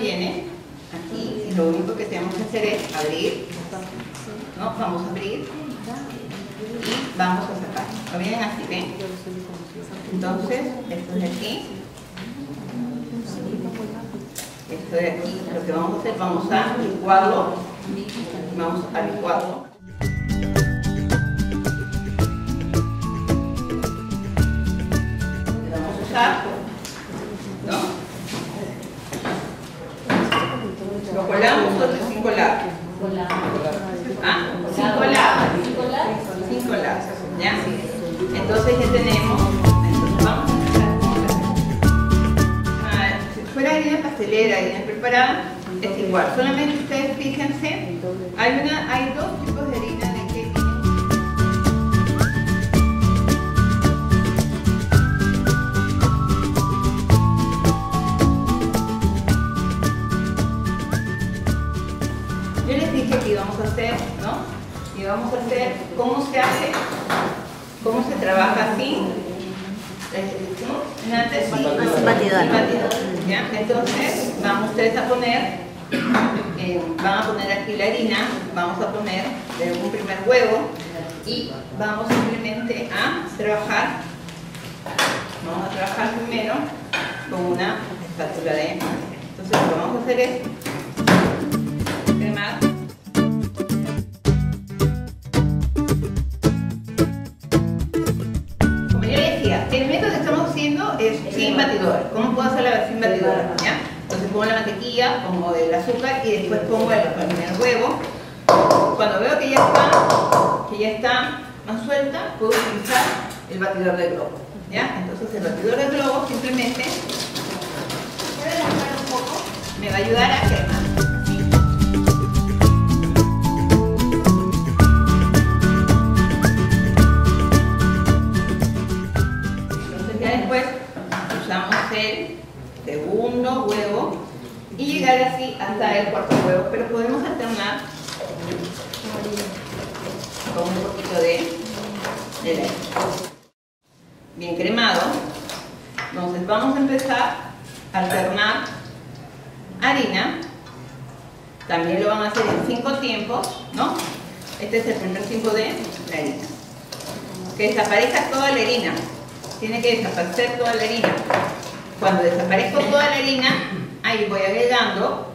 Viene aquí y lo único que tenemos que hacer es abrir, ¿no? Vamos a abrir y vamos a sacar. Lo vienen así, ¿ven? Entonces, esto de aquí, esto de aquí, lo que vamos a hacer, vamos a licuarlo, vamos a licuarlo. Lo vamos a usar, ¿no? ¿Lo colamos o sin colar? ¿Ah? Sin colar. Sin colar. ¿Ya? Entonces ya tenemos. Vamos a empezar. Ah, Si fuera harina pastelera, harina preparada, es igual. Solamente ustedes fíjense, hay, una, hay dos tipos de harina de que Yo les dije que íbamos a hacer, ¿no? Y vamos a hacer cómo se hace, cómo se trabaja así. Sin batidora. Entonces, vamos ustedes a poner, eh, van a poner aquí la harina, vamos a poner un primer huevo y vamos simplemente a trabajar, vamos a trabajar primero con una espátula de Entonces, lo que vamos a hacer es sin batidora. ¿Cómo puedo hacerla sin batidora? ¿Ya? Entonces pongo la mantequilla, pongo el azúcar y después pongo el, el huevo. Cuando veo que ya está, que ya está más suelta, puedo utilizar el batidor de globo. ¿Ya? Entonces el batidor huevo y llegar así hasta el cuarto huevo, pero podemos alternar con un poquito de, de leche. Bien cremado. Entonces vamos a empezar a alternar harina. También lo van a hacer en cinco tiempos, ¿no? Este es el primer tiempo de la harina que desaparezca toda la harina. Tiene que desaparecer toda la harina. Cuando desaparezca toda la harina, ahí voy agregando,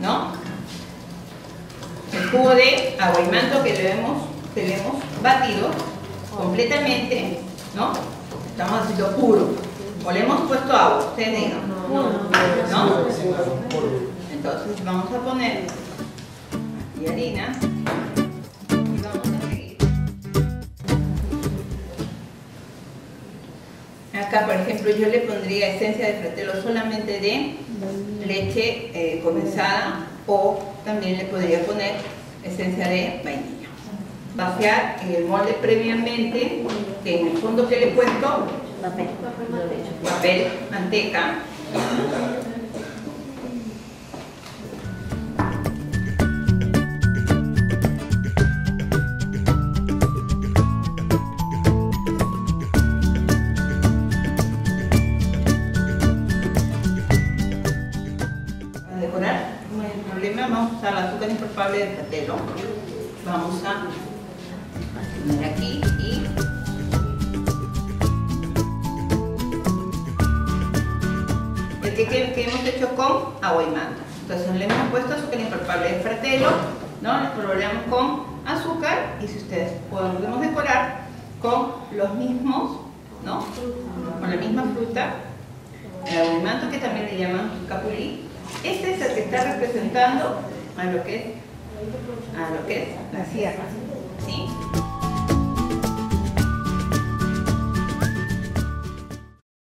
¿no? El jugo de agua y manto que le hemos, batido completamente, ¿no? Estamos haciendo puro. O le hemos puesto agua, ustedes digan. ¿No? Entonces vamos a poner harina. Acá, por ejemplo, yo le pondría esencia de fratelo solamente de leche eh, condensada o también le podría poner esencia de vainilla. Vaciar en el molde previamente, que en el fondo que le he puesto, Papel. papel, manteca. Vamos a usar el azúcar impalpable de fratelo. Vamos a poner aquí y el que, hemos hecho con agua y manto. Entonces le hemos puesto azúcar impalpable de fratelo, ¿no? Le probamos con azúcar y si ustedes podemos decorar con los mismos, ¿no? Con la misma fruta, el manto que también le llaman capulí. Este es el que está representando a lo que es, a lo que es la sierra, ¿sí?